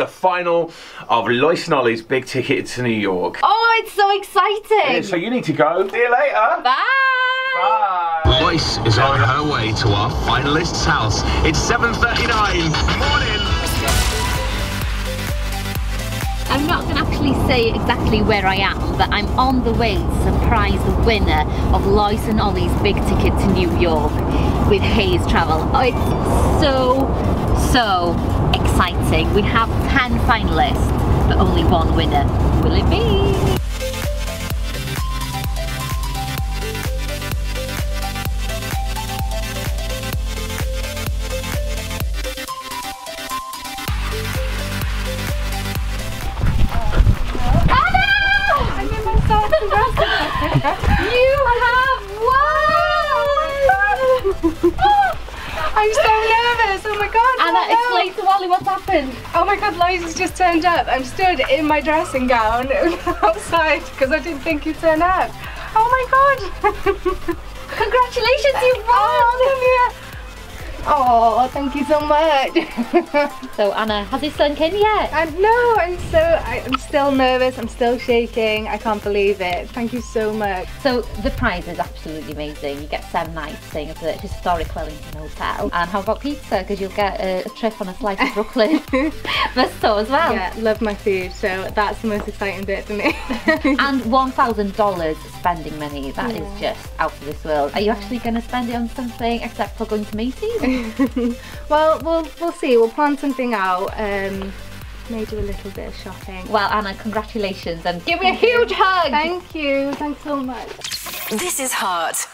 the final of Lois and Oli's big ticket to New York. Oh, it's so exciting. So you need to go. See you later. Bye. Bye. Lois is on her way to our finalist's house. It's 7.39. Morning. I'm not going to actually say exactly where I am, but I'm on the way to surprise the winner of Lois and Oli's big ticket to New York with Hays Travel. Oh, it's so, so exciting. We have 10 finalists, but only one winner. Will it be? You have won! I'm so nervous. Oh my god. Anna, oh explain to Oli what's happened. Oh my god, Lois has just turned up. I'm stood in my dressing gown outside because I didn't think you'd turn up. Oh my god. Congratulations, oh, you won! Oh. Oh, thank you so much. So Anna, has it sunk in yet? Uh, and no, I'm so I'm still nervous. I'm still shaking. I can't believe it. Thank you so much. So the prize is absolutely amazing. You get seven nights staying at the historic Wellington Hotel. And how about pizza? Because you'll get a, a trip on a slice of Brooklyn Visto as well. Yeah, love my food. So that's the most exciting bit for me. And $1,000 spending money. That is just out of this world. Are you actually going to spend it on something except for going to Macy's? well, we'll we'll see. We'll plan something out. Um, may do a little bit of shopping. well, Anna, congratulations and give me a huge hug. Thank you. Thanks so much. This is Heart